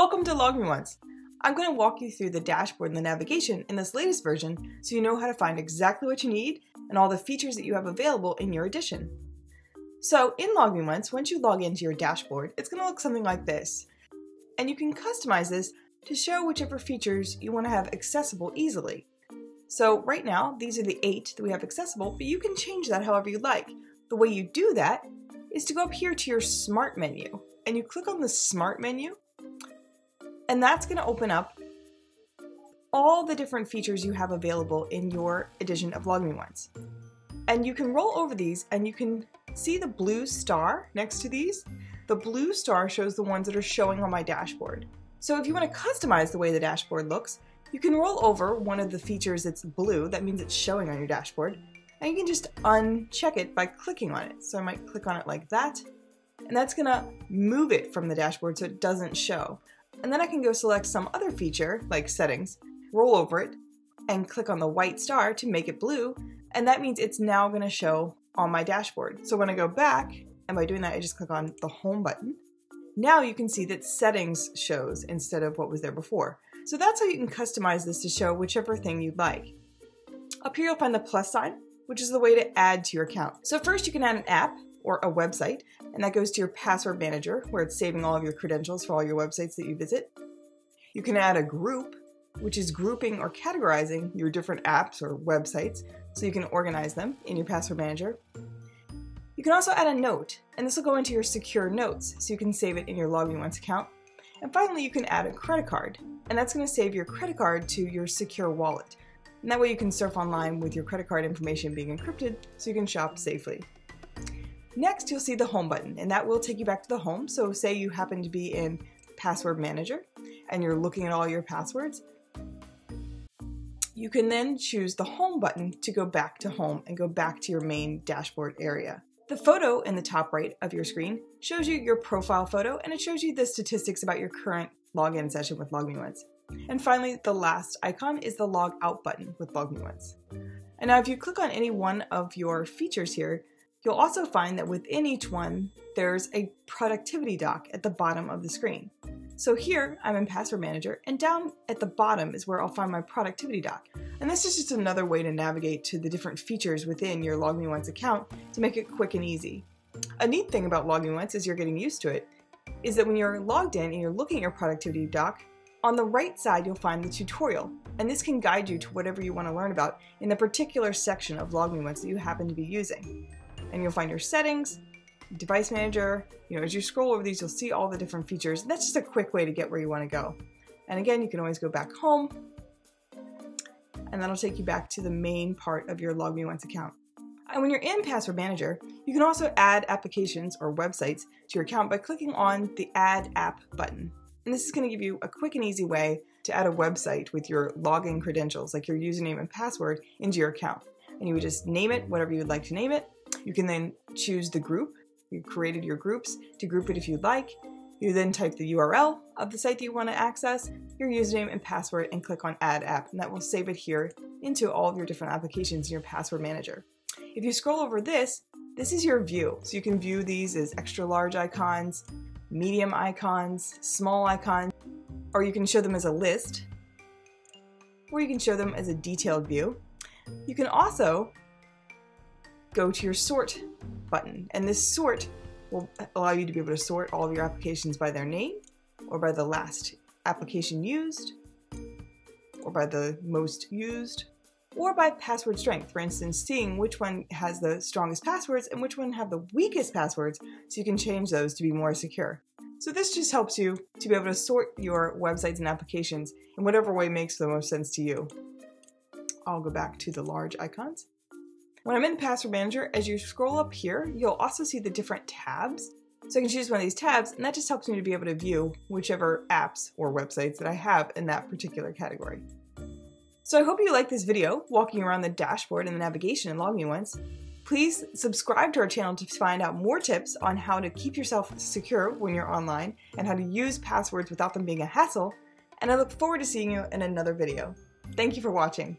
Welcome to Log Me Once. I'm going to walk you through the dashboard and the navigation in this latest version so you know how to find exactly what you need and all the features that you have available in your edition. So in Log Me Once, once you log into your dashboard, it's going to look something like this. And you can customize this to show whichever features you want to have accessible easily. So right now, these are the eight that we have accessible, but you can change that however you like. The way you do that is to go up here to your Smart menu, and you click on the Smart menu, and that's going to open up all the different features you have available in your edition of Log Me Once. And you can roll over these and you can see the blue star next to these. The blue star shows the ones that are showing on my dashboard. So if you want to customize the way the dashboard looks, you can roll over one of the features that's blue, that means it's showing on your dashboard, and you can just uncheck it by clicking on it. So I might click on it like that, and that's gonna move it from the dashboard so it doesn't show. And then I can go select some other feature, like settings, roll over it, and click on the white star to make it blue, and that means it's now gonna show on my dashboard. So when I go back, and by doing that I just click on the home button, now you can see that settings shows instead of what was there before. So that's how you can customize this to show whichever thing you'd like. Up here you'll find the plus sign, which is the way to add to your account. So first you can add an app, or a website, and that goes to your password manager where it's saving all of your credentials for all your websites that you visit. You can add a group, which is grouping or categorizing your different apps or websites so you can organize them in your password manager. You can also add a note, and this will go into your secure notes so you can save it in your Log Me Once account. And finally, you can add a credit card, and that's going to save your credit card to your secure wallet. And that way you can surf online with your credit card information being encrypted so you can shop safely. Next, you'll see the home button, and that will take you back to the home. So say you happen to be in Password Manager and you're looking at all your passwords. You can then choose the home button to go back to home and go back to your main dashboard area. The photo in the top right of your screen shows you your profile photo and it shows you the statistics about your current login session with Log Once. And finally, the last icon is the log out button with Log Once. And now if you click on any one of your features here, You'll also find that within each one, there's a productivity dock at the bottom of the screen. So here, I'm in Password Manager, and down at the bottom is where I'll find my productivity dock. And this is just another way to navigate to the different features within your Log Me Once account to make it quick and easy. A neat thing about Log Once, as you're getting used to it, is that when you're logged in and you're looking at your productivity dock, on the right side you'll find the tutorial, and this can guide you to whatever you want to learn about in the particular section of Log Me Once that you happen to be using and you'll find your settings, device manager. You know, as you scroll over these, you'll see all the different features. And that's just a quick way to get where you want to go. And again, you can always go back home and that'll take you back to the main part of your Log Me Once account. And when you're in Password Manager, you can also add applications or websites to your account by clicking on the Add App button. And this is going to give you a quick and easy way to add a website with your login credentials, like your username and password, into your account. And you would just name it whatever you would like to name it, you can then choose the group. You created your groups to group it if you'd like. You then type the URL of the site that you want to access, your username and password, and click on Add App, and that will save it here into all of your different applications in your password manager. If you scroll over this, this is your view. So you can view these as extra large icons, medium icons, small icons, or you can show them as a list, or you can show them as a detailed view. You can also go to your sort button. And this sort will allow you to be able to sort all of your applications by their name or by the last application used or by the most used or by password strength. For instance, seeing which one has the strongest passwords and which one have the weakest passwords so you can change those to be more secure. So this just helps you to be able to sort your websites and applications in whatever way makes the most sense to you. I'll go back to the large icons. When I'm in the Password Manager, as you scroll up here, you'll also see the different tabs. So I can choose one of these tabs, and that just helps me to be able to view whichever apps or websites that I have in that particular category. So I hope you like this video, walking around the dashboard and the navigation in Log Me Once. Please subscribe to our channel to find out more tips on how to keep yourself secure when you're online and how to use passwords without them being a hassle. And I look forward to seeing you in another video. Thank you for watching.